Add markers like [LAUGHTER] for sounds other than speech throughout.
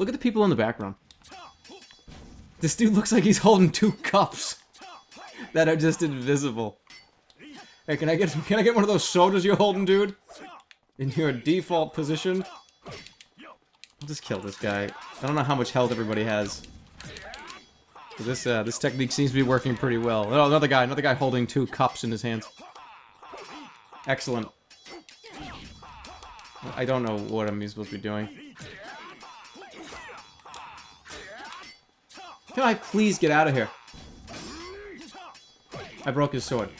Look at the people in the background. This dude looks like he's holding two cups that are just invisible. Hey, can I get can I get one of those sodas you're holding, dude? In your default position? I'll just kill this guy. I don't know how much health everybody has. This uh, this technique seems to be working pretty well. Oh, another guy, another guy holding two cups in his hands. Excellent. I don't know what I'm supposed to be doing. Can I please get out of here? I broke his sword.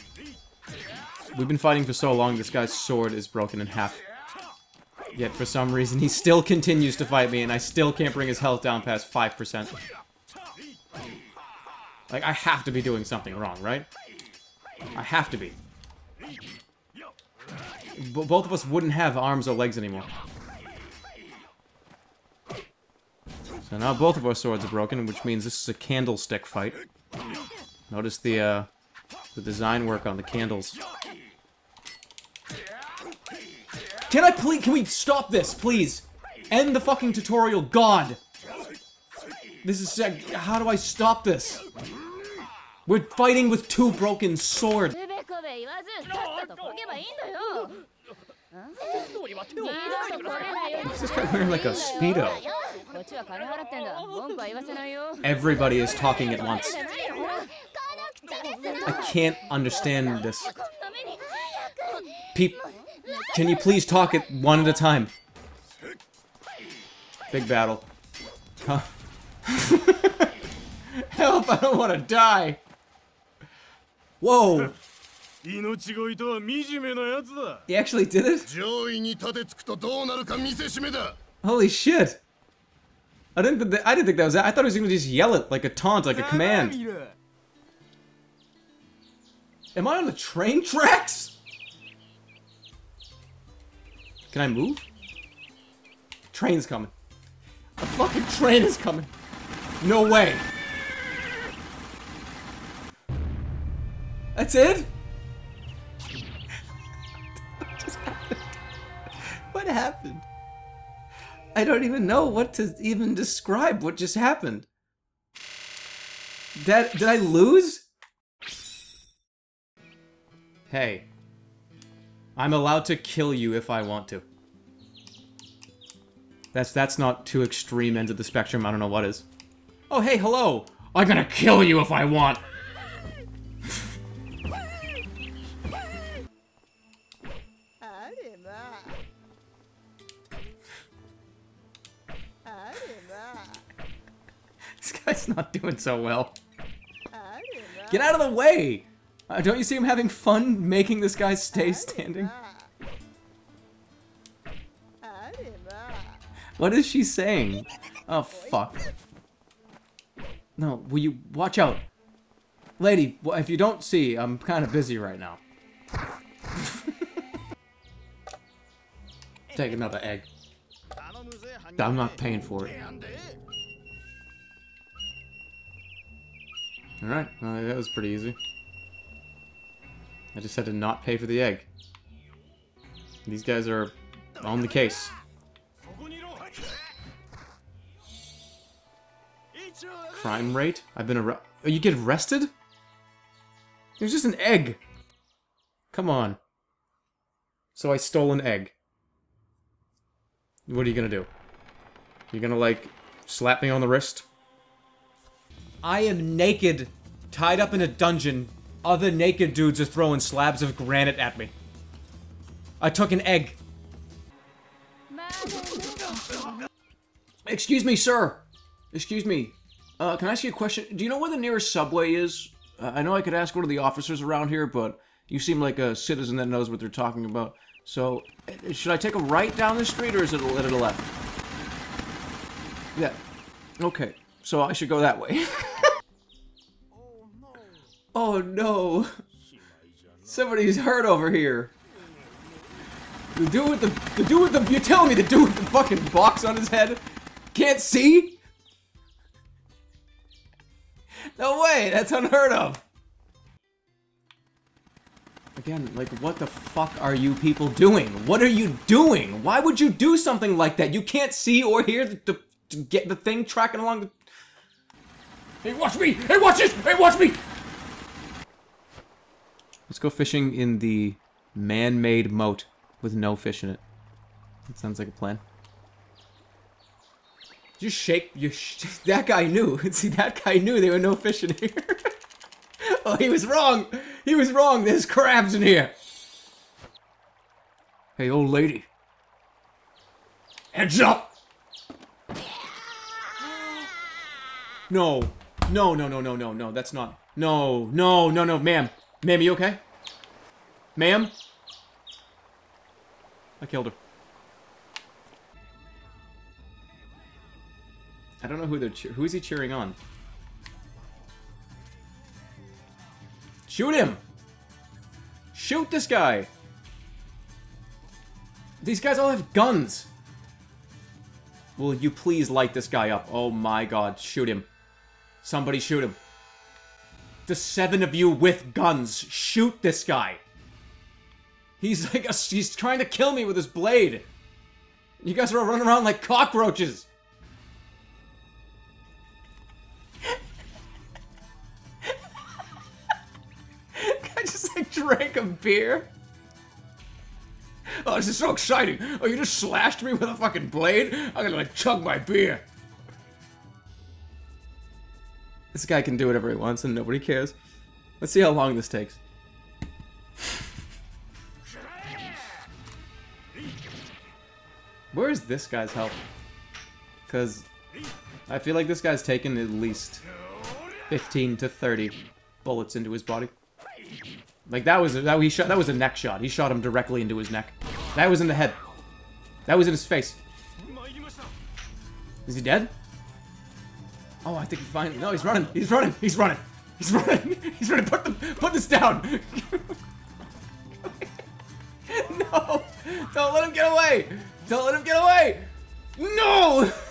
We've been fighting for so long, this guy's sword is broken in half. Yet, for some reason, he still continues to fight me, and I still can't bring his health down past 5%. Like, I have to be doing something wrong, right? I have to be. B both of us wouldn't have arms or legs anymore. So now both of our swords are broken, which means this is a candlestick fight. Notice the, uh, the design work on the candles. Can I please- can we stop this, please? End the fucking tutorial, God! This is- uh, how do I stop this? We're fighting with two broken swords! Is this of wearing like a Speedo? Everybody is talking at once. I can't understand this. Peep, can you please talk at one at a time? Big battle. Huh. Help, I don't want to die. Whoa. He actually did it? Holy shit. I didn't, th I didn't think that was that. I thought he was going to just yell it like a taunt, like a command. Am I on the train tracks? Can I move? Train's coming. A fucking train is coming. No way. That's it? [LAUGHS] what happened? What happened? I don't even know what to even describe what just happened. Did, did I lose? Hey. I'm allowed to kill you if I want to. That's that's not too extreme end of the spectrum. I don't know what is. Oh, hey, hello. I'm gonna kill you if I want. This guy's not doing so well. Get out of the way! Uh, don't you see him having fun making this guy stay standing? What is she saying? Oh, fuck. No, will you watch out? Lady, if you don't see, I'm kind of busy right now. [LAUGHS] Take another egg. I'm not paying for it. Alright, well, that was pretty easy. I just had to not pay for the egg. These guys are on the case. Crime rate? I've been arrested. Oh, you get arrested? It was just an egg. Come on. So I stole an egg. What are you gonna do? You're gonna, like, slap me on the wrist? I am naked, tied up in a dungeon. Other naked dudes are throwing slabs of granite at me. I took an egg. Excuse me, sir. Excuse me. Uh, can I ask you a question? Do you know where the nearest subway is? Uh, I know I could ask one of the officers around here, but you seem like a citizen that knows what they're talking about. So, uh, should I take a right down the street or is it a left? Yeah. Okay. So I should go that way. [LAUGHS] oh no. Somebody's hurt over here. The dude with the the dude with the you're telling me the dude with the fucking box on his head can't see? No way, that's unheard of. Again, like what the fuck are you people doing? What are you doing? Why would you do something like that? You can't see or hear the, the get the thing tracking along the. Hey, watch me! Hey, watch this! Hey, watch me! Let's go fishing in the man-made moat with no fish in it. That sounds like a plan. You shake. You sh [LAUGHS] that guy knew. [LAUGHS] See, that guy knew there were no fish in here. [LAUGHS] oh, he was wrong. He was wrong. There's crabs in here. Hey, old lady. Heads up. No. No, no, no, no, no, no. That's not. No, no, no, no, ma'am. Ma'am, you okay? Ma'am? I killed her. I don't know who they're who is he cheering on? Shoot him! Shoot this guy! These guys all have guns! Will you please light this guy up? Oh my god, shoot him. Somebody shoot him. The seven of you with guns, shoot this guy! He's like, a, he's trying to kill me with his blade! You guys are running around like cockroaches! [LAUGHS] I just like drank a beer. Oh, this is so exciting! Oh, you just slashed me with a fucking blade? I'm gonna like chug my beer. This guy can do whatever he wants and nobody cares. Let's see how long this takes. Where is this guy's health? Because I feel like this guy's taken at least 15 to 30 bullets into his body. Like that was that he shot that was a neck shot. He shot him directly into his neck. That was in the head. That was in his face. Is he dead? Oh, I think he finally. No, he's running. He's running. He's running. He's running. [LAUGHS] He's running. Put put this down. [LAUGHS] no! Don't let him get away! Don't let him get away! No! [LAUGHS]